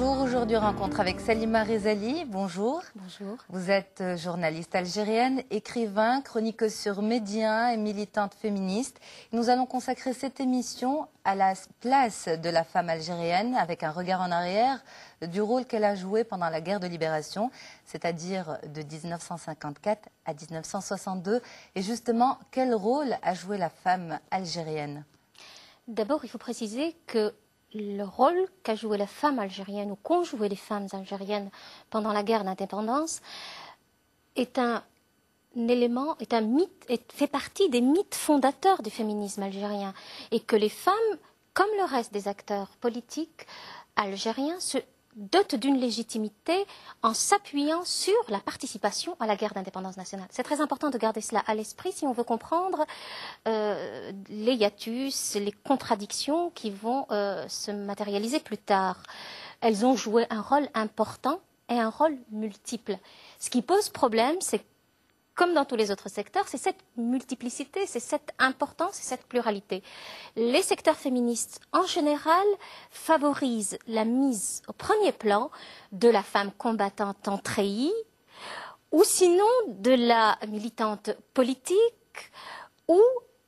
aujourd'hui rencontre avec Salima Rezali. Bonjour. Bonjour. Vous êtes euh, journaliste algérienne, écrivain, chroniqueuse sur Média et militante féministe. Nous allons consacrer cette émission à la place de la femme algérienne avec un regard en arrière du rôle qu'elle a joué pendant la guerre de libération, c'est-à-dire de 1954 à 1962. Et justement, quel rôle a joué la femme algérienne? D'abord, il faut préciser que le rôle qu'a joué la femme algérienne ou qu'ont joué les femmes algériennes pendant la guerre d'indépendance est un élément, est un mythe, fait partie des mythes fondateurs du féminisme algérien. Et que les femmes, comme le reste des acteurs politiques algériens, se dote d'une légitimité en s'appuyant sur la participation à la guerre d'indépendance nationale. C'est très important de garder cela à l'esprit si on veut comprendre euh, les hiatus, les contradictions qui vont euh, se matérialiser plus tard. Elles ont joué un rôle important et un rôle multiple. Ce qui pose problème, c'est comme dans tous les autres secteurs, c'est cette multiplicité, c'est cette importance, c'est cette pluralité. Les secteurs féministes, en général, favorisent la mise au premier plan de la femme combattante en treillis, ou sinon de la militante politique ou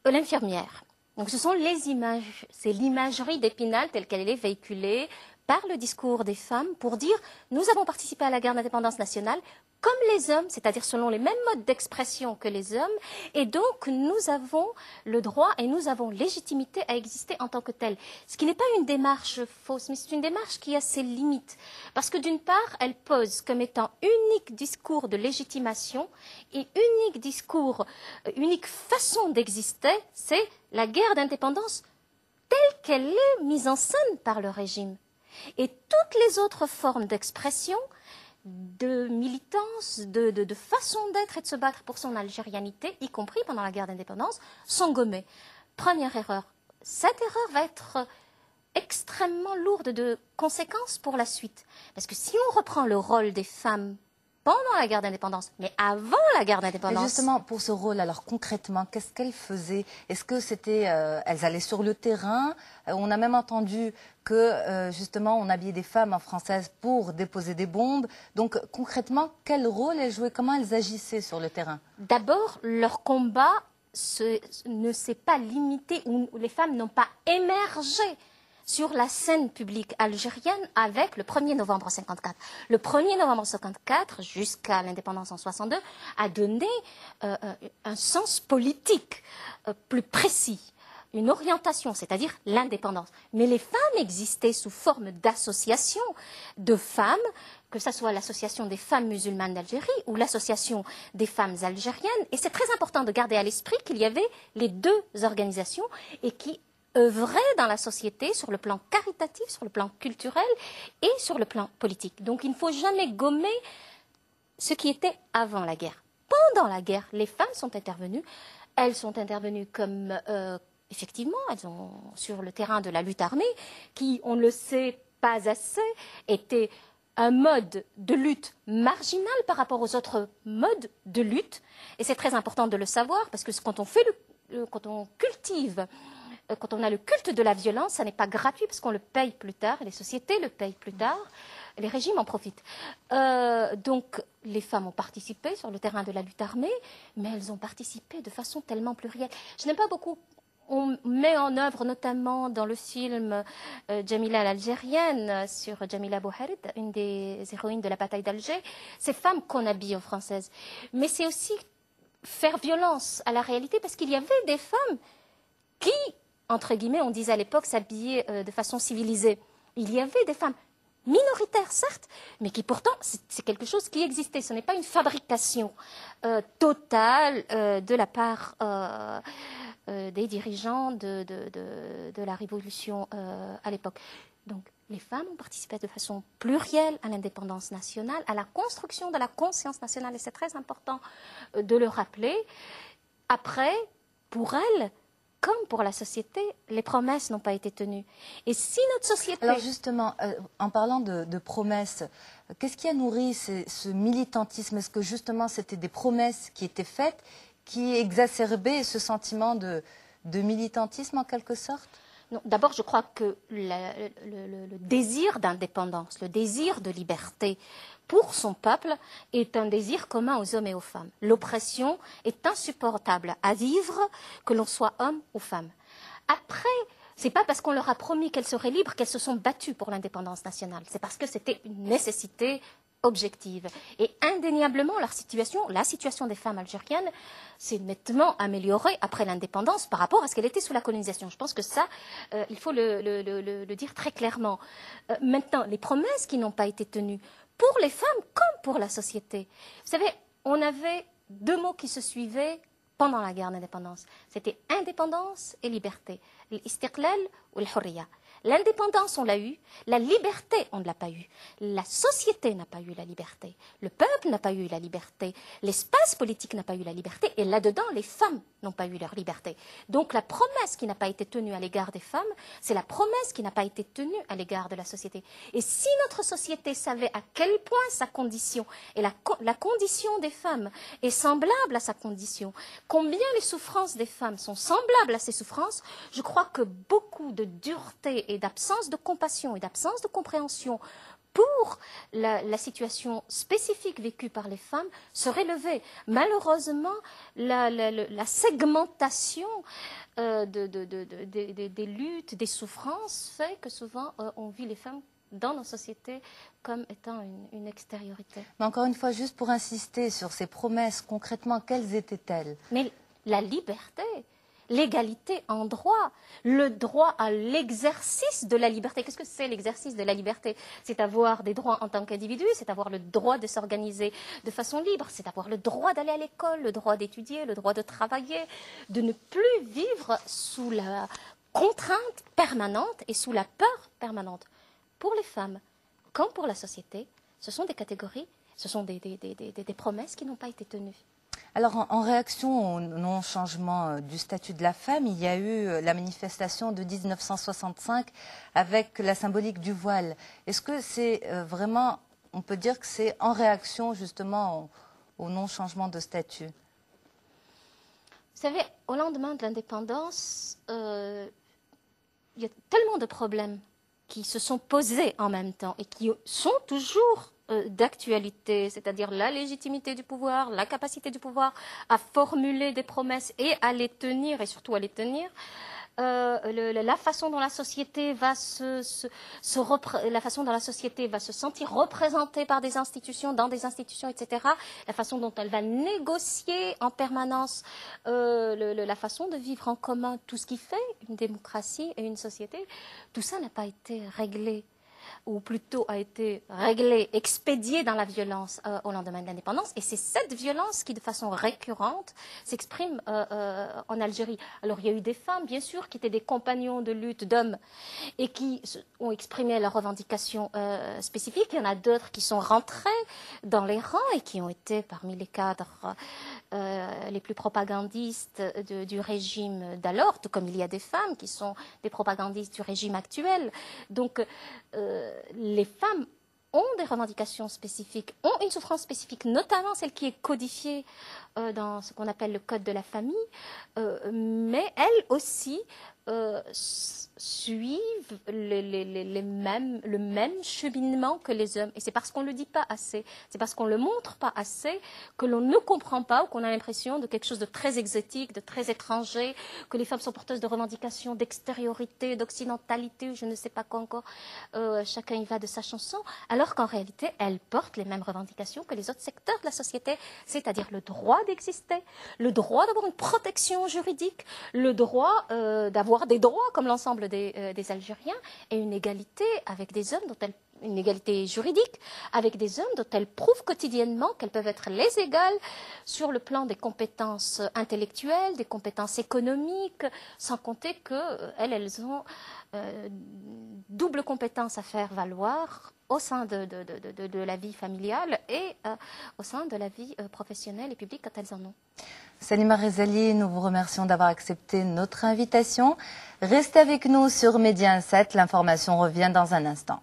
l'infirmière. Donc ce sont les images, c'est l'imagerie d'Épinal telle qu'elle est véhiculée par le discours des femmes pour dire nous avons participé à la guerre d'indépendance nationale comme les hommes, c'est-à-dire selon les mêmes modes d'expression que les hommes, et donc nous avons le droit et nous avons légitimité à exister en tant que tels. Ce qui n'est pas une démarche fausse, mais c'est une démarche qui a ses limites. Parce que d'une part, elle pose comme étant unique discours de légitimation et unique discours, euh, unique façon d'exister, c'est la guerre d'indépendance telle qu'elle est mise en scène par le régime. Et toutes les autres formes d'expression de militance, de, façon d'être et de se battre pour son algérianité, y compris pendant la guerre d'indépendance, sont gommées. Première erreur. Cette erreur va être extrêmement lourde de conséquences pour la suite. Parce que si on reprend le rôle des femmes pendant la guerre d'indépendance, mais avant la guerre d'indépendance. Justement, pour ce rôle, alors concrètement, qu'est-ce qu'elles faisaient? Est-ce que c'était, euh, elles allaient sur le terrain? Euh, On a même entendu que euh, justement, on habillait des femmes en française pour déposer des bombes. Donc concrètement, quel rôle elles jouaient? Comment elles agissaient sur le terrain? D'abord, leur combat ne s'est pas limité, ou les femmes n'ont pas émergé sur la scène publique algérienne avec le 1er novembre 54. Le 1er novembre 54, jusqu'à l'indépendance en 62, a donné euh, euh, un sens politique euh, plus précis une orientation, c'est-à-dire l'indépendance. Mais les femmes existaient sous forme d'associations de femmes, que ce soit l'association des femmes musulmanes d'Algérie ou l'association des femmes algériennes. Et c'est très important de garder à l'esprit qu'il y avait les deux organisations et qui œuvrer dans la société sur le plan caritatif, sur le plan culturel et sur le plan politique. Donc il ne faut jamais gommer ce qui était avant la guerre. Pendant la guerre, les femmes sont intervenues. Elles sont intervenues comme, euh, effectivement, elles ont sur le terrain de la lutte armée, qui, on ne le sait pas assez, était un mode de lutte marginal par rapport aux autres modes de lutte. Et c'est très important de le savoir, parce que quand on, fait quand on cultive quand on a le culte de la violence, ça n'est pas gratuit parce qu'on le paye plus tard, les sociétés le payent plus tard, les régimes en profitent. Euh, donc les femmes ont participé sur le terrain de la lutte armée, mais elles ont participé de façon tellement plurielle. Je n'aime pas beaucoup on met en œuvre notamment dans le film euh, Jamila l'Algérienne sur Jamila Bouharid, une des héroïnes de la bataille d'Alger, ces femmes qu'on habille en française. Mais c'est aussi faire violence à la réalité parce qu'il y avait des femmes qui entre guillemets, on disait à l'époque, s'habiller euh, de façon civilisée. Il y avait des femmes minoritaires, certes, mais qui pourtant, c'est quelque chose qui existait. Ce n'est pas une fabrication euh, totale euh, de la part des dirigeants de, de la Révolution à l'époque. Donc, les femmes ont participé de façon plurielle à l'indépendance nationale, à la construction de la conscience nationale, et c'est très important de le rappeler. Après, pour elles, comme pour la société, les promesses n'ont pas été tenues. Et si notre société... Alors justement, euh, en parlant de, promesses, qu'est-ce qui a nourri ce, militantisme? Est-ce que justement c'était des promesses qui étaient faites qui exacerbaient ce sentiment de militantisme en quelque sorte? D'abord, je crois que le, désir d'indépendance, le désir de liberté pour son peuple est un désir commun aux hommes et aux femmes. L'oppression est insupportable à vivre, que l'on soit homme ou femme. Après, c'est pas parce qu'on leur a promis qu'elles seraient libres qu'elles se sont battues pour l'indépendance nationale. C'est parce que c'était une nécessité objective. Et indéniablement, la situation des femmes algériennes s'est nettement améliorée après l'indépendance par rapport à ce qu'elle était sous la colonisation. Je pense que ça, euh, il faut le, dire très clairement. Euh, maintenant, les promesses qui n'ont pas été tenues, pour les femmes comme pour la société. Vous savez, on avait deux mots qui se suivaient pendant la guerre d'indépendance. C'était indépendance et liberté. Ou l'hurriya. L'indépendance, on l'a eu. La liberté, on ne l'a pas eu. La société n'a pas eu la liberté. Le peuple n'a pas eu la liberté. L'espace politique n'a pas eu la liberté. Et là-dedans, les femmes n'ont pas eu leur liberté. Donc la promesse qui n'a pas été tenue à l'égard des femmes, c'est la promesse qui n'a pas été tenue à l'égard de la société. Et si notre société savait à quel point sa condition et la, condition des femmes est semblable à sa condition, combien les souffrances des femmes sont semblables à ses souffrances, je crois que beaucoup de dureté et d'absence de compassion et d'absence de compréhension pour la, situation spécifique vécue par les femmes serait levée. Malheureusement, la, segmentation euh, des luttes, des souffrances fait que souvent euh, on vit les femmes dans nos sociétés comme étant une, une, extériorité. Mais encore une fois, juste pour insister sur ces promesses, concrètement, quelles étaient-elles? Mais la liberté, l'égalité en droit, le droit à l'exercice de la liberté. Qu'est-ce que c'est l'exercice de la liberté? C'est avoir des droits en tant qu'individu, c'est avoir le droit de s'organiser de façon libre, c'est avoir le droit d'aller à l'école, le droit d'étudier, le droit de travailler, de ne plus vivre sous la contrainte permanente et sous la peur permanente. Pour les femmes, comme pour la société, ce sont des catégories, ce sont des, des promesses qui n'ont pas été tenues. Alors, en, réaction au non-changement euh, du statut de la femme, il y a eu euh, la manifestation de 1965 avec la symbolique du voile. Est-ce que c'est euh, vraiment, on peut dire que c'est en réaction justement au, non-changement de statut? Vous savez, au lendemain de l'indépendance, il y a tellement de problèmes qui se sont posés en même temps et qui sont toujours d'actualité, c'est-à-dire la légitimité du pouvoir, la capacité du pouvoir à formuler des promesses et à les tenir, et surtout à les tenir. Euh, la façon dont la société va se, la façon dont la société va se sentir représentée par des institutions, dans des institutions, etc. La façon dont elle va négocier en permanence euh, la façon de vivre en commun, tout ce qui fait une démocratie et une société, tout ça n'a pas été réglé ou plutôt a été réglé, expédié dans la violence euh, au lendemain de l'indépendance. Et c'est cette violence qui, de façon récurrente, s'exprime euh, euh, en Algérie. Alors il y a eu des femmes, bien sûr, qui étaient des compagnons de lutte d'hommes et qui ont exprimé leurs revendications spécifiques. Il y en a d'autres qui sont rentrés dans les rangs et qui ont été parmi les cadres les plus propagandistes du régime d'alors, tout comme il y a des femmes qui sont des propagandistes du régime actuel. Donc, euh, les femmes ont des revendications spécifiques, ont une souffrance spécifique, notamment celle qui est codifiée euh, dans ce qu'on appelle le code de la famille, euh, mais elles aussi suivent les, mêmes, le même cheminement que les hommes. Et c'est parce qu'on ne le dit pas assez, c'est parce qu'on ne le montre pas assez que l'on ne comprend pas ou qu'on a l'impression de quelque chose de très exotique, de très étranger, que les femmes sont porteuses de revendications d'extériorité, d'occidentalité, je ne sais pas quoi encore. Euh, chacun y va de sa chanson. Alors qu'en réalité, elles portent les mêmes revendications que les autres secteurs de la société, c'est-à-dire le droit d'exister, le droit d'avoir une protection juridique, le droit euh, d'avoir des droits comme l'ensemble euh, des, Algériens et une égalité avec des hommes dont une égalité juridique avec des hommes dont elles prouvent quotidiennement qu'elles peuvent être les égales sur le plan des compétences intellectuelles, des compétences économiques, sans compter qu'elles, elles ont euh, double compétence à faire valoir au sein de, la vie familiale et euh, au sein de la vie professionnelle et publique quand elles en ont. Salima Rezali, nous vous remercions d'avoir accepté notre invitation. Restez avec nous sur Média 7, l'information revient dans un instant.